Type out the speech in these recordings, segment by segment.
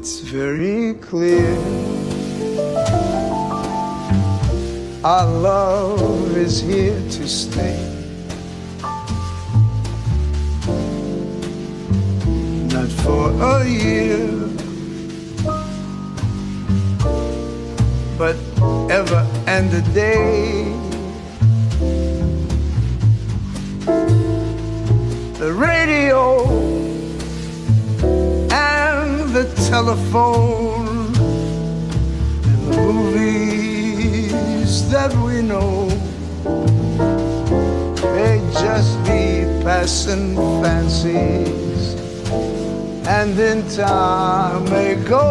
It's very clear our love is here to stay. Not for a year, but ever and a day. And the telephone and the movies that we know may just be passing fancies and in time may go.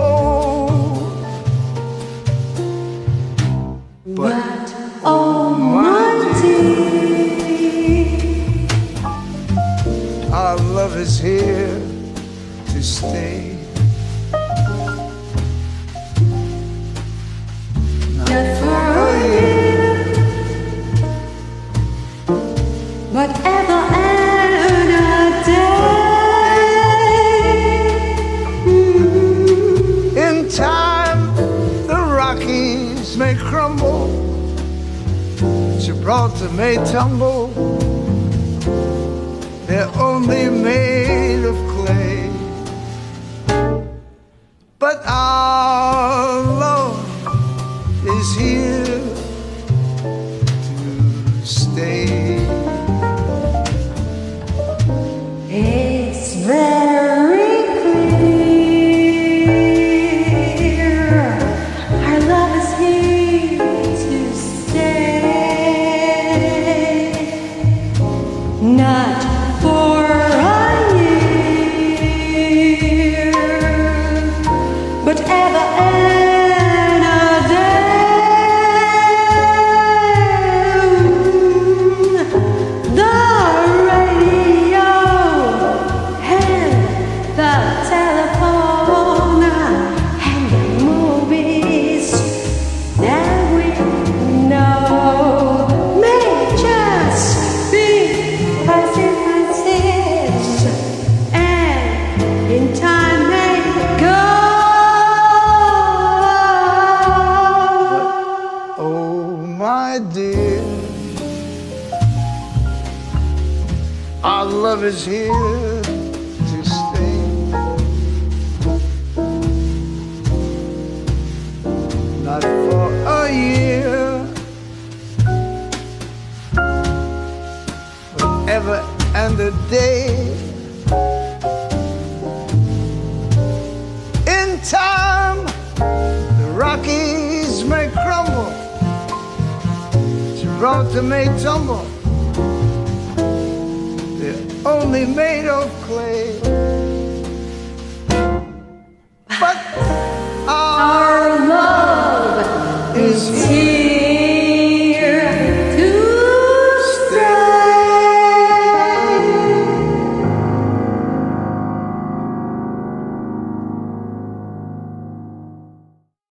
But oh my dear, Our love is here to stay. May crumble, Gibraltar may tumble. They're only made of clay. But our love is here to stay. But ever our love is here to stay. Not for a year, but ever and a day. In time, the Rockies may crumble. Gibraltar may tumble only made of clay. But our, love is here.